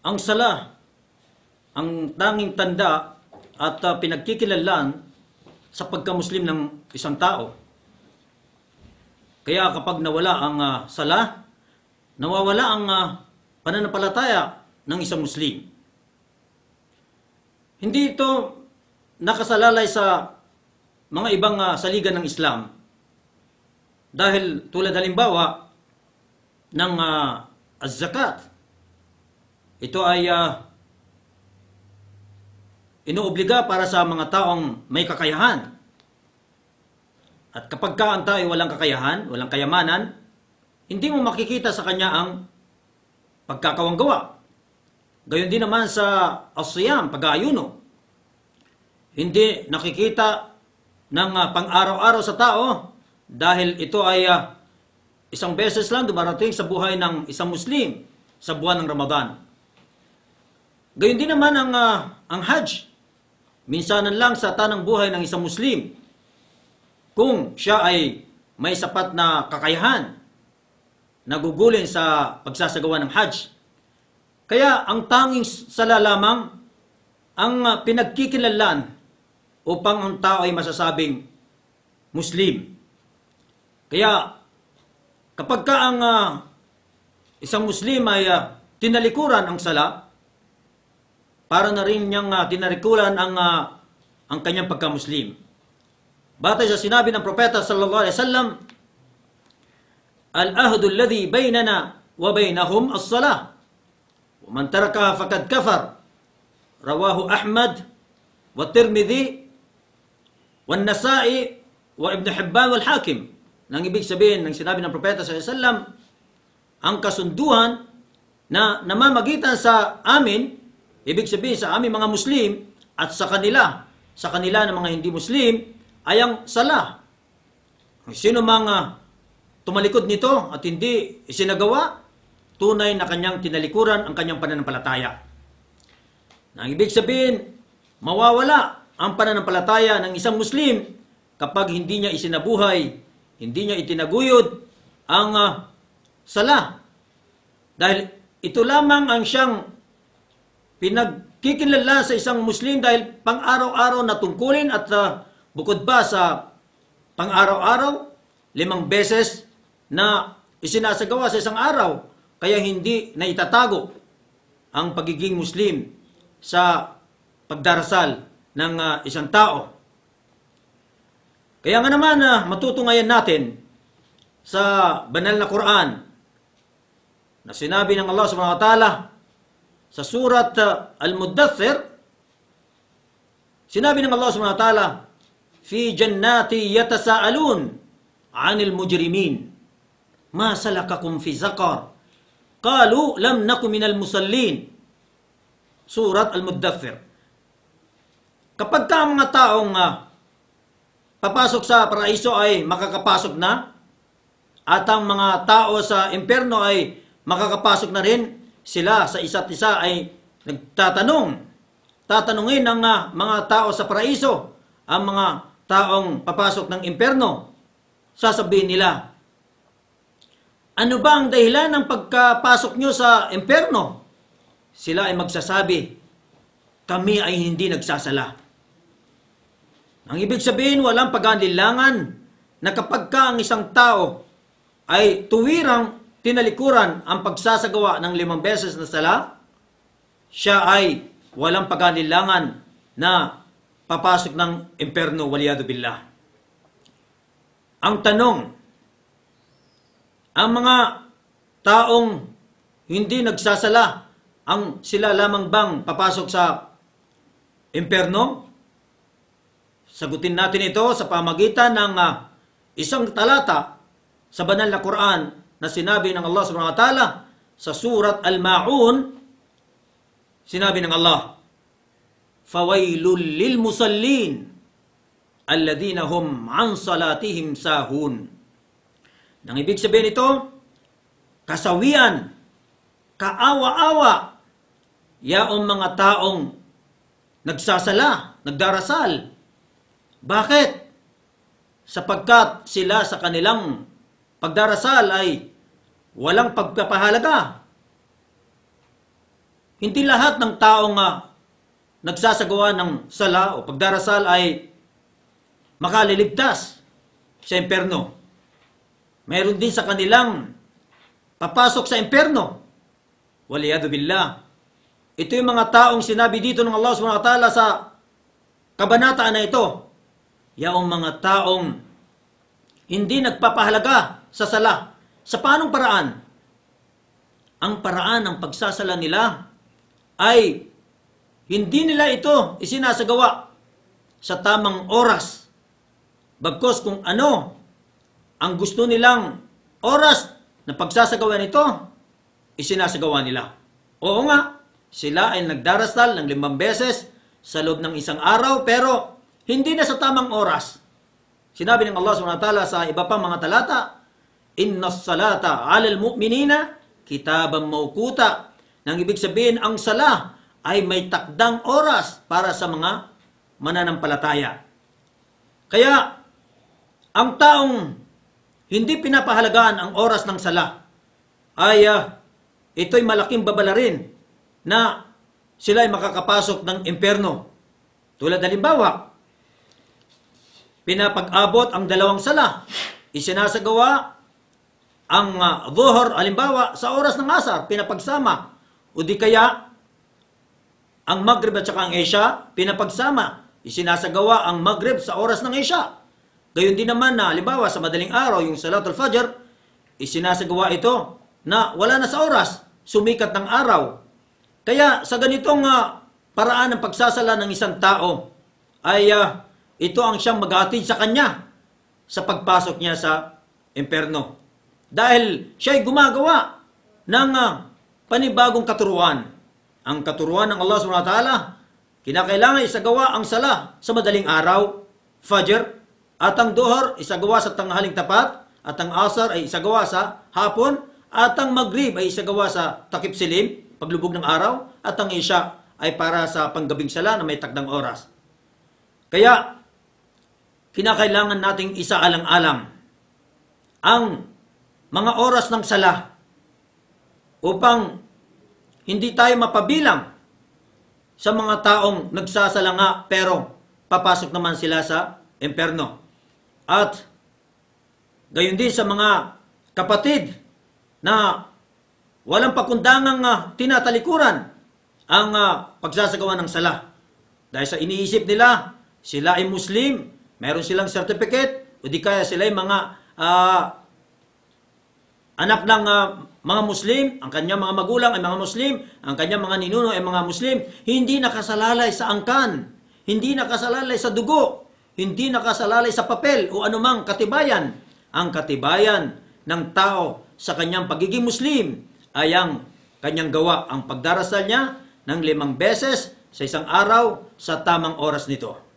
ang sala, ang tanging tanda at uh, pinagkikilalan sa pagka-Muslim ng isang tao. Kaya kapag nawala ang uh, sala, nawawala ang uh, pananampalataya ng isang Muslim. Hindi ito nakasalalay sa mga ibang uh, saligan ng Islam. Dahil tulad halimbawa ng uh, az-zakat. Ito ay uh, inuobliga para sa mga taong may kakayahan. At kapag ka ang tao walang kakayahan, walang kayamanan, hindi mo makikita sa kanya ang pagkakawang gawa. Gayon din naman sa asiyam, pag-aayuno. Hindi nakikita ng uh, pang-araw-araw sa tao dahil ito ay uh, isang beses lang dumarating sa buhay ng isang Muslim sa buwan ng Ramadan. Gayon din naman ang, uh, ang Hajj. Minsanan lang sa tanang buhay ng isang Muslim. Kung siya ay may sapat na kakayahan, nagugulin sa pagsasagawa ng Hajj. Kaya ang tanging sala lamang ang uh, pinagkikilalan upang ang tao ay masasabing Muslim. Kaya kapag ka ang uh, isang Muslim ay uh, tinalikuran ang sala, para na rin niyang uh, tinalikuran ang, uh, ang kanyang pagka-Muslim. Batay sa sinabi ng Propeta sallallahu alaihi wasallam, Al-ahdu alladhi baynana wa baynahum as-salah. Wa man tarakaha faqad kafar. Rawahu Ahmad wa Tirmidhi wa Nasa'i wa Ibn Hibban wal Hakim. Nang ibig sabihin ng sinabi ng Propeta sallallahu alaihi wasallam, ang kasunduan na namamagitan sa amin, ibig sabihin sa aming mga Muslim at sa kanila, sa kanila ng mga hindi Muslim, ay ang sala. Sino mga tumalikod nito at hindi isinagawa, tunay na kanyang tinalikuran ang kanyang pananampalataya. Nang ibig sabihin, mawawala ang pananampalataya ng isang Muslim kapag hindi niya isinabuhay, hindi niya itinaguyod ang uh, sala. Dahil ito lamang ang siyang pinagkikilala sa isang Muslim dahil pang-araw-araw na tungkulin at uh, bukod pa sa pang-araw-araw, limang beses na isinasagawa sa isang araw, kaya hindi na itatago ang pagiging Muslim sa pagdarasal ng uh, isang tao. Kaya nga naman uh, matutungayan natin sa banal na Quran na sinabi ng Allah subhanahu wa ta'ala sa surat uh, Al-Muddathir sinabi ng Allah subhanahu wa ta'ala fi jannati yatasaalun 'anil mujrimin. Ma salakakum fi zakar qalu lam naku minal musallin. Surat Al-Muddathir kapag ka ang mga taong uh, papasok sa paraiso ay makakapasok na at ang mga tao sa impyerno ay makakapasok na rin sila sa isa't isa ay nagtatanong. Tatanungin ng uh, mga tao sa paraiso ang mga taong papasok ng impyerno. Sasabihin nila ano ba ang dahilan ng pagkapasok nyo sa impyerno? Sila ay magsasabi kami ay hindi nagsasala. Ang ibig sabihin, walang pag-alinlangan na kapag ka ang isang tao ay tuwirang tinalikuran ang pagsasagawa ng limang beses na sala, siya ay walang pag-alinlangan na papasok ng imperno waliyado billah. Ang tanong, ang mga taong hindi nagsasala, ang sila lamang bang papasok sa imperno? Sagutin natin ito sa pamagitan ng uh, isang talata sa banal na Quran na sinabi ng Allah subhanahu wa ta'ala sa surat Al-Ma'un sinabi ng Allah lil musallin alladhina hum an salatihim sahun Nang ibig sabihin ito kasawian kaawa-awa yaong mga taong nagsasala, nagdarasal, bakit? Sapagkat sila sa kanilang pagdarasal ay walang pagpapahalaga. hindi lahat ng taong ah, nagsasagawa ng sala o pagdarasal ay makaliligtas sa imperno. Meron din sa kanilang papasok sa imperno. Waliyadu billah. Ito yung mga taong sinabi dito ng Allah subhanahu wa ta'ala sa kabanata na ito. Yaong mga taong hindi nagpapahalaga sa sala. Sa paanong paraan? Ang paraan ng pagsasala nila ay hindi nila ito isinasagawa sa tamang oras. Bagkos kung ano ang gusto nilang oras na pagsasagawa nito, isinasagawa nila. Oo nga, sila ay nagdarasal ng limang beses sa loob ng isang araw, pero hindi na sa tamang oras. Sinabi ng Allah ta'ala sa iba pang mga talata, Inna salata alal mu'minina kitabang maukuta. Nang ibig sabihin, ang sala ay may takdang oras para sa mga mananampalataya. Kaya, ang taong hindi pinapahalagaan ang oras ng sala ay ah, ito'y malaking babala rin na sila ay makakapasok ng imperno. Tulad halimbawa, pinapag-abot ang dalawang sala. Isinasagawa ang uh, dhuhr, halimbawa, sa oras ng asar, pinapagsama. O di kaya, ang Maghrib at saka ang Isha, pinapagsama. Isinasagawa ang Maghrib sa oras ng Isha. Gayon din naman na, halimbawa, sa madaling araw, yung Salatul Fajr, isinasagawa ito na wala na sa oras, sumikat ng araw. Kaya sa ganitong ah, paraan ng pagsasala ng isang tao, ay ah, ito ang siyang maghatid sa kanya sa pagpasok niya sa imperno. Dahil siya ay gumagawa ng ah, panibagong katuruan. Ang katuruan ng Allah subhanahu wa ta'ala, kinakailangan isagawa ang sala sa madaling araw, fajr, at ang duhur isagawa sa tanghaling tapat, at ang asar ay isagawa sa hapon, at ang maghrib ay isagawa sa takip silim, paglubog ng araw, at ang isya ay para sa panggabing sala na may takdang oras. Kaya, kinakailangan nating isaalang-alang ang mga oras ng sala upang hindi tayo mapabilang sa mga taong nagsasala nga pero papasok naman sila sa imperno. At gayon din sa mga kapatid na walang pakundangang uh, tinatalikuran ang uh, pagsasagawa ng sala. Dahil sa iniisip nila, sila ay Muslim, meron silang certificate, o di kaya sila ay mga uh, anak ng uh, mga Muslim, ang kanyang mga magulang ay mga Muslim, ang kanyang mga ninuno ay mga Muslim, hindi nakasalalay sa angkan, hindi nakasalalay sa dugo, hindi nakasalalay sa papel o anumang katibayan. Ang katibayan ng tao sa kanyang pagiging Muslim ay ang kanyang gawa, ang pagdarasal niya ng limang beses sa isang araw sa tamang oras nito.